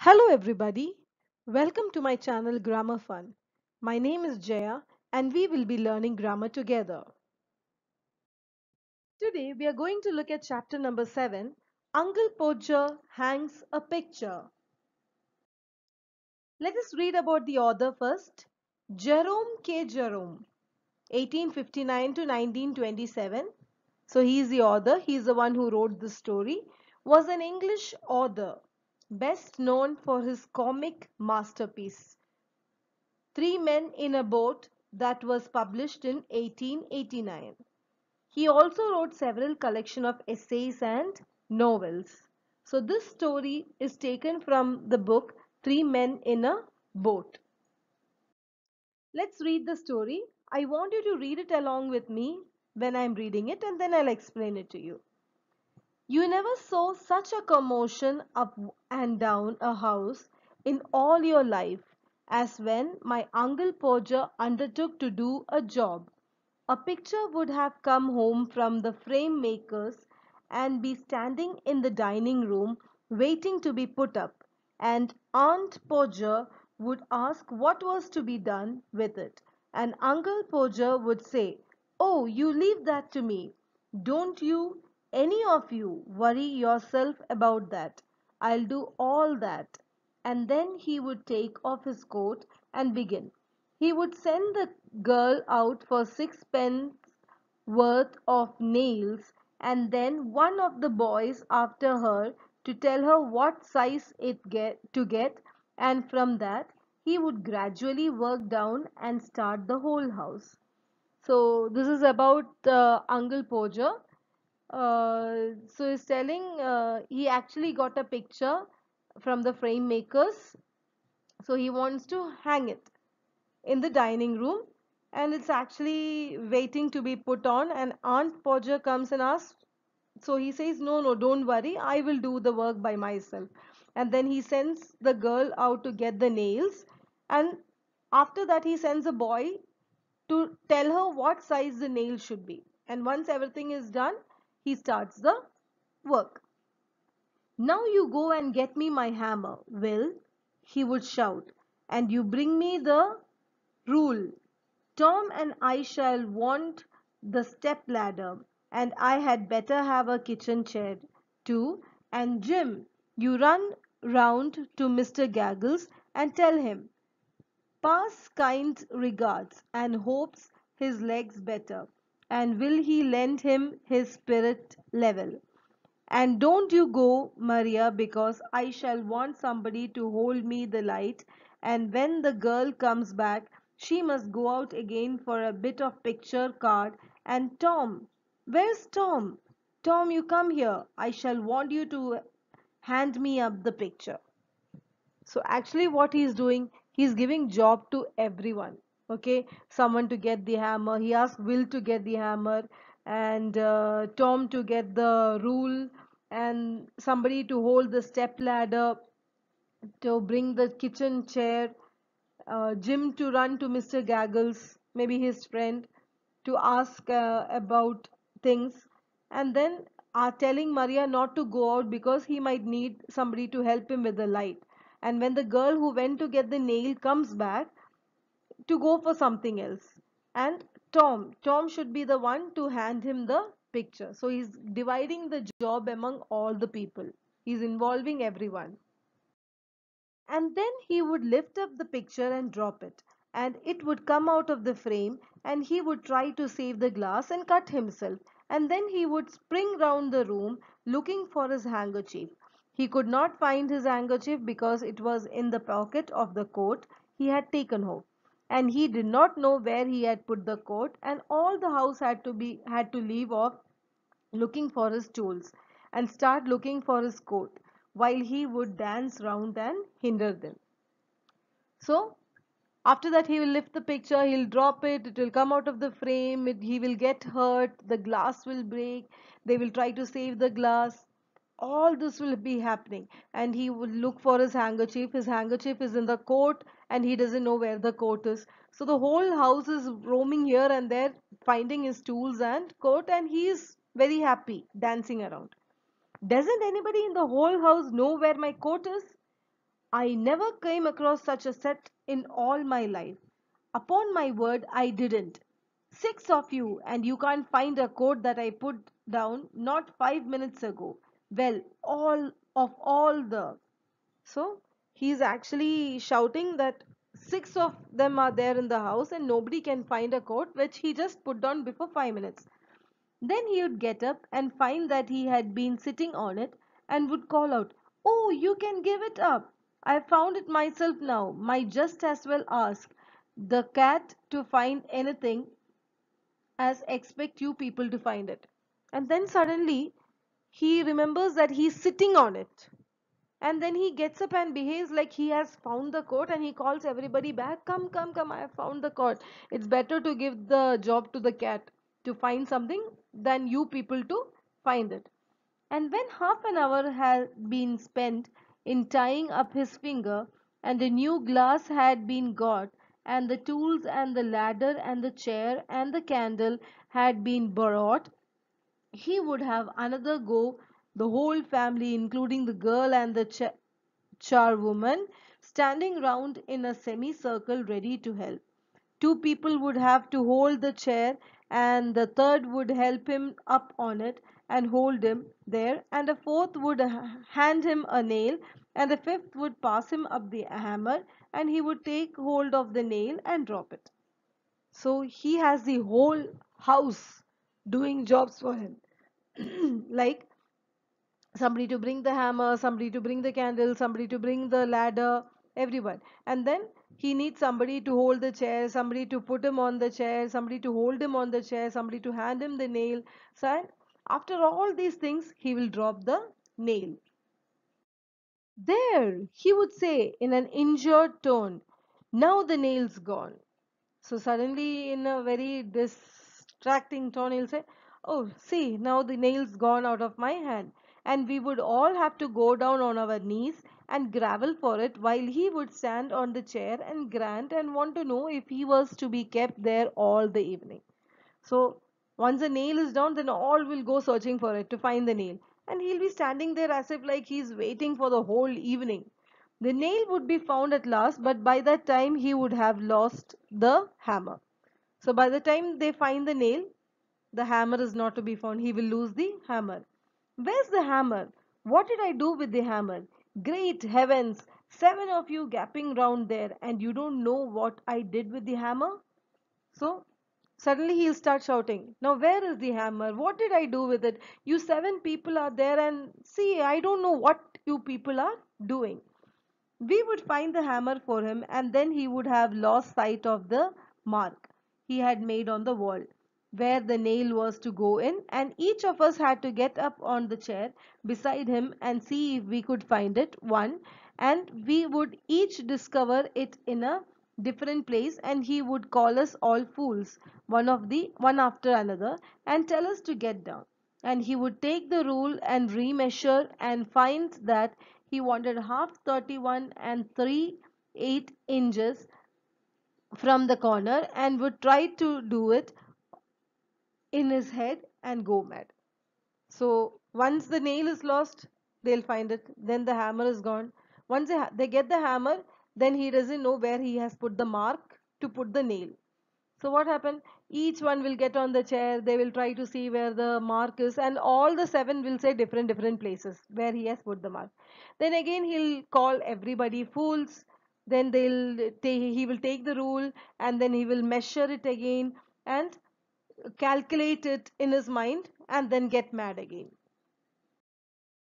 Hello everybody. Welcome to my channel Grammar Fun. My name is Jaya and we will be learning grammar together. Today we are going to look at chapter number 7 Uncle Podger hangs a picture. Let us read about the author first. Jerome K. Jerome 1859 to 1927. So he is the author, he is the one who wrote the story, was an English author best known for his comic masterpiece Three Men in a Boat that was published in 1889. He also wrote several collection of essays and novels. So this story is taken from the book Three Men in a Boat. Let's read the story. I want you to read it along with me when I'm reading it and then I'll explain it to you. You never saw such a commotion up and down a house in all your life as when my Uncle Podger undertook to do a job. A picture would have come home from the frame maker's and be standing in the dining room waiting to be put up, and Aunt Podger would ask what was to be done with it, and Uncle Podger would say, Oh, you leave that to me. Don't you any of you worry yourself about that. I'll do all that. And then he would take off his coat and begin. He would send the girl out for sixpence worth of nails and then one of the boys after her to tell her what size it get to get and from that he would gradually work down and start the whole house. So this is about uh, Uncle Podger uh, so he's telling uh, he actually got a picture from the frame makers. So he wants to hang it in the dining room. And it's actually waiting to be put on. And Aunt Podger comes and asks so he says no no don't worry. I will do the work by myself. And then he sends the girl out to get the nails. And after that he sends a boy to tell her what size the nail should be. And once everything is done he starts the work. Now you go and get me my hammer, Will, he would shout, and you bring me the rule. Tom and I shall want the step ladder, and I had better have a kitchen chair too. And Jim, you run round to Mr. Gaggles and tell him, pass kind regards, and hopes his legs better, and will he lend him his spirit level. And don't you go, Maria, because I shall want somebody to hold me the light, and when the girl comes back, she must go out again for a bit of picture card. And Tom, where's Tom? Tom, you come here. I shall want you to hand me up the picture. So actually what he's doing, he's giving job to everyone. Okay, someone to get the hammer. He asked Will to get the hammer and uh, Tom to get the rule and somebody to hold the step ladder to bring the kitchen chair. Uh, Jim to run to Mr. Gaggles, maybe his friend, to ask uh, about things and then are telling Maria not to go out because he might need somebody to help him with the light. And when the girl who went to get the nail comes back, to go for something else. And Tom, Tom should be the one to hand him the picture. So he's dividing the job among all the people. He's involving everyone. And then he would lift up the picture and drop it. And it would come out of the frame and he would try to save the glass and cut himself. And then he would spring round the room looking for his handkerchief. He could not find his handkerchief because it was in the pocket of the coat he had taken off and he did not know where he had put the coat and all the house had to be had to leave off looking for his tools and start looking for his coat while he would dance round and hinder them. So after that he will lift the picture he'll drop it it will come out of the frame it, he will get hurt the glass will break they will try to save the glass. All this will be happening and he will look for his handkerchief his handkerchief is in the coat and he doesn't know where the coat is so the whole house is roaming here and there finding his tools and coat and he is very happy dancing around doesn't anybody in the whole house know where my coat is I never came across such a set in all my life. Upon my word, I didn't. Six of you, and you can't find a coat that I put down not five minutes ago. Well, all of all the. So he's actually shouting that six of them are there in the house and nobody can find a coat which he just put down before five minutes. Then he would get up and find that he had been sitting on it and would call out, Oh, you can give it up. I found it myself now. Might just as well ask the cat to find anything as expect you people to find it. And then suddenly he remembers that he's sitting on it. And then he gets up and behaves like he has found the coat and he calls everybody back. Come, come, come, I have found the coat. It's better to give the job to the cat to find something than you people to find it. And when half an hour had been spent in tying up his finger, and a new glass had been got, and the tools and the ladder and the chair and the candle had been brought, he would have another go, the whole family, including the girl and the ch- charwoman, standing round in a semicircle ready to help. Two people would have to hold the chair, and the third would help him up on it and hold him there, and a fourth would hand him a nail, and the fifth would pass him up the hammer, and he would take hold of the nail and drop it. So he has the whole house doing jobs for him. like somebody to bring the hammer, somebody to bring the candle, somebody to bring the ladder, everyone. And then he needs somebody to hold the chair, somebody to put him on the chair, somebody to hold him on the chair, somebody to hand him the nail. So after all these things, he will drop the nail. There, he would say in an injured tone, now the nail's gone. So suddenly, in a very distracting tone, he'll say, Oh, see, now the nail's gone out of my hand. And we would all have to go down on our knees and gravel for it while he would stand on the chair and grant and want to know if he was to be kept there all the evening. So once the nail is down, then all will go searching for it to find the nail. And he'll be standing there as if like he's waiting for the whole evening. The nail would be found at last, but by that time he would have lost the hammer. So by the time they find the nail, the hammer is not to be found. He will lose the hammer. Where's the hammer? What did I do with the hammer? Great heavens! Seven of you gapping round there, and you don't know what I did with the hammer? So suddenly he'll start shouting, Now where is the hammer? What did I do with it? You seven people are there, and see, I don't know what you people are doing. We would find the hammer for him, and then he would have lost sight of the mark he had made on the wall where the nail was to go in, and each of us had to get up on the chair beside him and see if we could find it, one, and we would each discover it in a different place and he would call us all fools one of the one after another and tell us to get down. And he would take the rule and remeasure and find that he wanted half 31 and 3 8 inches from the corner and would try to do it in his head and go mad. So once the nail is lost, they'll find it. Then the hammer is gone. Once they, they get the hammer, then he doesn't know where he has put the mark to put the nail. So what happened? Each one will get on the chair. They will try to see where the mark is, and all the seven will say different different places where he has put the mark. Then again he'll call everybody fools. Then they'll he will take the rule and then he will measure it again and calculate it in his mind and then get mad again.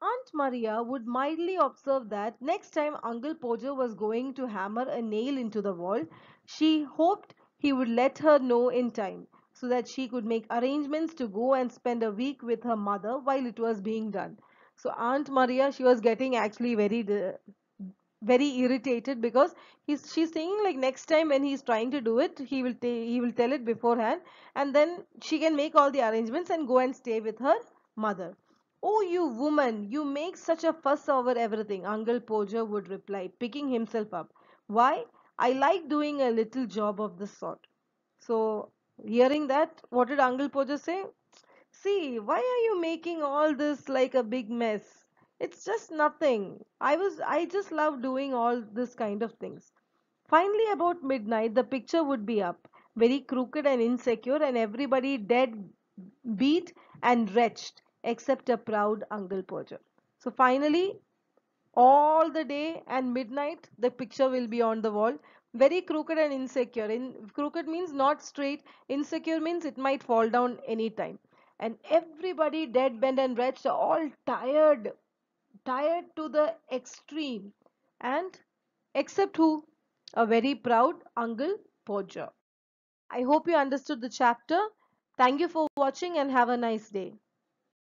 Aunt Maria would mildly observe that next time Uncle Podger was going to hammer a nail into the wall, she hoped he would let her know in time so that she could make arrangements to go and spend a week with her mother while it was being done. So Aunt Maria, she was getting actually very uh, very irritated because he's she's saying like next time when he's trying to do it he will he will tell it beforehand. And then she can make all the arrangements and go and stay with her mother. Oh you woman you make such a fuss over everything uncle Podger would reply picking himself up. Why? I like doing a little job of this sort. So hearing that what did uncle Podger say? See, why are you making all this like a big mess? It's just nothing. I was i just love doing all this kind of things. Finally about midnight the picture would be up. Very crooked and insecure and everybody dead beat and wretched except a proud uncle Podger. so finally all the day and midnight the picture will be on the wall. Very crooked and insecure. In crooked means not straight. Insecure means it might fall down anytime. And everybody dead bent and wretched all tired tired to the extreme and except who a very proud uncle Podger. I hope you understood the chapter. Thank you for watching and have a nice day.